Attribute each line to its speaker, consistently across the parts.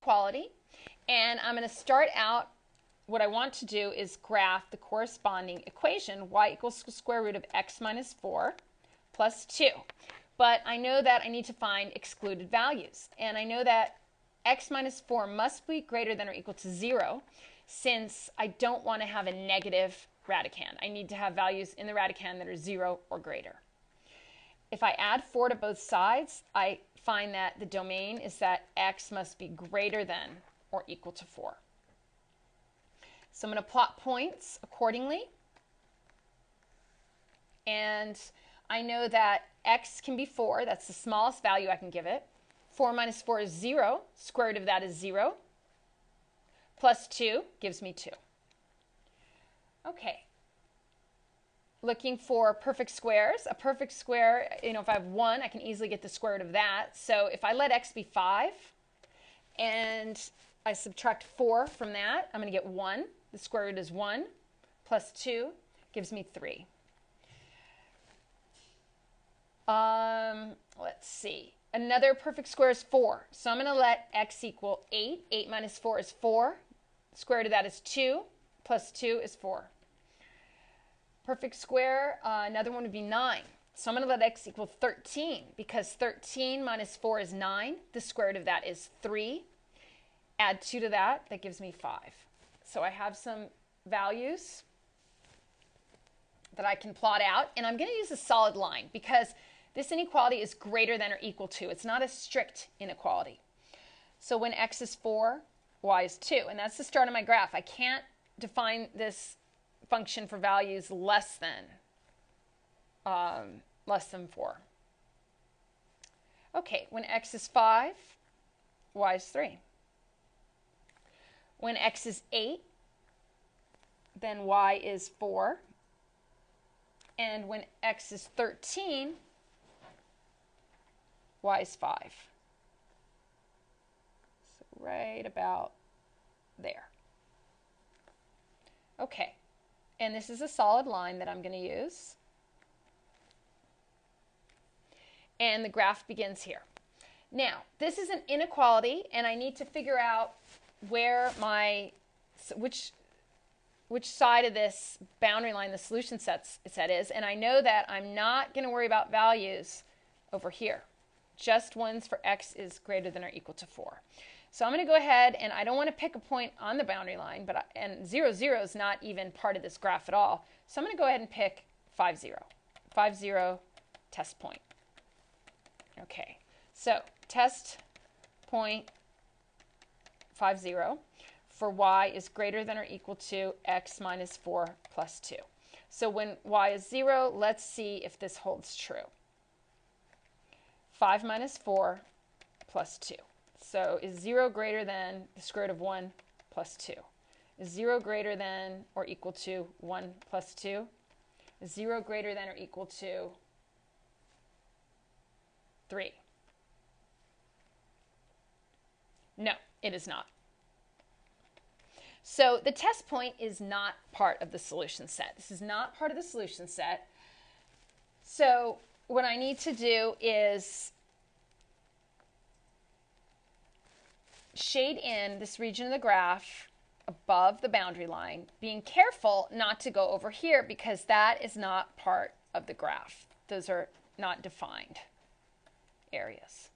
Speaker 1: inequality, and I'm going to start out, what I want to do is graph the corresponding equation, y equals square root of x minus 4 plus 2. But I know that I need to find excluded values, and I know that x minus 4 must be greater than or equal to 0 since I don't want to have a negative radicand. I need to have values in the radicand that are 0 or greater. If I add 4 to both sides, I find that the domain is that x must be greater than or equal to 4. So I'm going to plot points accordingly. And I know that x can be 4. That's the smallest value I can give it. 4 minus 4 is 0. Square root of that is 0. Plus 2 gives me 2. Okay, looking for perfect squares. A perfect square, you know, if I have 1, I can easily get the square root of that. So if I let x be 5 and I subtract 4 from that, I'm going to get 1. The square root is 1 plus 2 gives me 3. Um, let's see. Another perfect square is 4. So I'm going to let x equal 8. 8 minus 4 is 4. Square root of that is 2 plus 2 is 4. Perfect square, uh, another one would be 9. So I'm going to let x equal 13 because 13 minus 4 is 9. The square root of that is 3. Add 2 to that, that gives me 5. So I have some values that I can plot out, and I'm going to use a solid line because this inequality is greater than or equal to. It's not a strict inequality. So when x is 4, y is 2, and that's the start of my graph. I can't define this function for values less than um, less than 4. Okay, when x is 5, y is 3. When x is 8, then y is 4. And when x is 13, y is 5. So right about there. Okay. And this is a solid line that I'm going to use. And the graph begins here. Now, this is an inequality, and I need to figure out where my, which, which side of this boundary line the solution sets, set is. And I know that I'm not going to worry about values over here. Just ones for x is greater than or equal to 4. So I'm going to go ahead and I don't want to pick a point on the boundary line, but I, and 0, 0 is not even part of this graph at all. So I'm going to go ahead and pick 5, 0. 5, 0, test point. Okay, so test point 5, 0 for y is greater than or equal to x minus 4 plus 2. So when y is 0, let's see if this holds true. 5 minus 4 plus 2. So is 0 greater than the square root of 1 plus 2? Is 0 greater than or equal to 1 plus 2? Is 0 greater than or equal to 3? No, it is not. So the test point is not part of the solution set. This is not part of the solution set. So what I need to do is shade in this region of the graph above the boundary line, being careful not to go over here because that is not part of the graph. Those are not defined areas.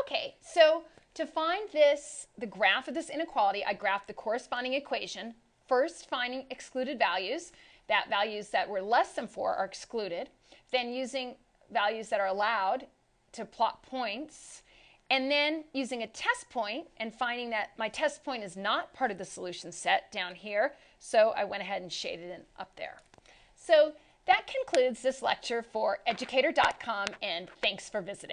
Speaker 1: Okay, so to find this, the graph of this inequality, I graph the corresponding equation, first finding excluded values, that values that were less than 4 are excluded, then using values that are allowed to plot points and then using a test point and finding that my test point is not part of the solution set down here, so I went ahead and shaded it up there. So that concludes this lecture for educator.com and thanks for visiting.